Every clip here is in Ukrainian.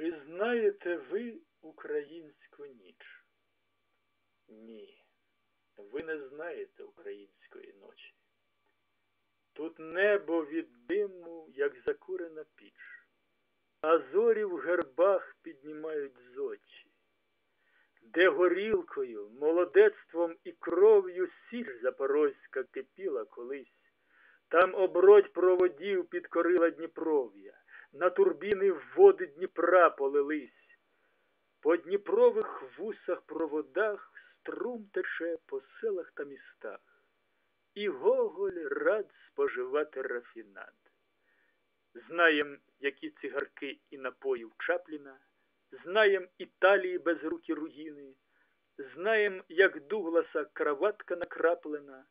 Чи знаєте ви українську ніч? Ні, ви не знаєте української ночі. Тут небо від диму, як закурена піч, а зорі в гербах піднімають зочі, де горілкою, молодецтвом і кров'ю січ запорозька кипіла колись, там обродь проводів підкорила Дніпров'я на турбіни води Дніпра полились. По Дніпрових вусах проводах струм тече по селах та містах, і Гоголь рад споживати рафінат. Знаєм, які цигарки і напої в Чапліна, знаєм Італії без руки руїни, знаєм, як Дугласа краватка накраплена,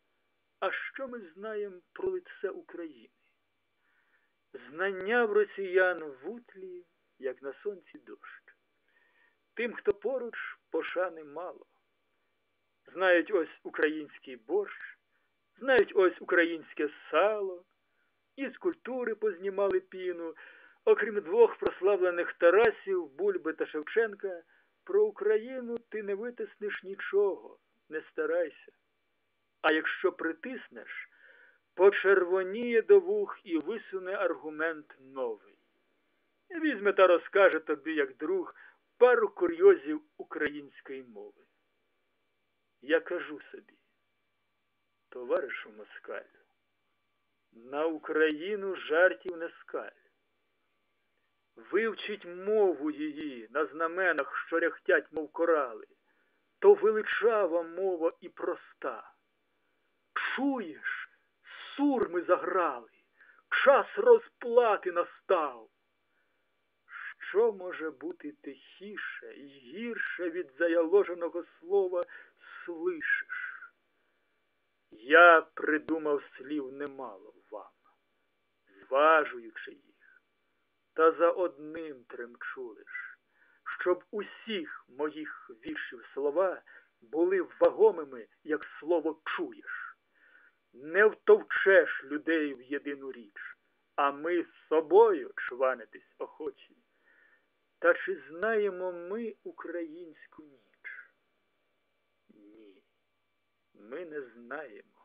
а що ми знаєм про лице України? Знання в росіян в утлі, як на сонці дощ. Тим, хто поруч, пошани мало. Знають ось український борщ, знають ось українське сало, із культури познімали піну, окрім двох прославлених Тарасів, Бульби та Шевченка, про Україну ти не витиснеш нічого, не старайся. А якщо притиснеш, почервоніє до вух і висуне аргумент новий. Візьме та розкаже тобі, як друг, пару курйозів української мови. Я кажу собі, товаришу москаль, на Україну жартів не скаль. Вивчить мову її на знаменах, що ряхтять, мов корали, то величава мова і проста. Чуєш, сурми заграли, час розплати настав. Що може бути тихіше і гірше від заяложеного слова слишиш? Я придумав слів немало вам, зважуючи їх, та за одним тремчу лиш, щоб усіх моїх віршів слова були вагомими, як слово чуєш. Не втовчеш людей в єдину річ, а ми з собою чванитись охочі. Та чи знаємо ми українську ніч? Ні, ми не знаємо.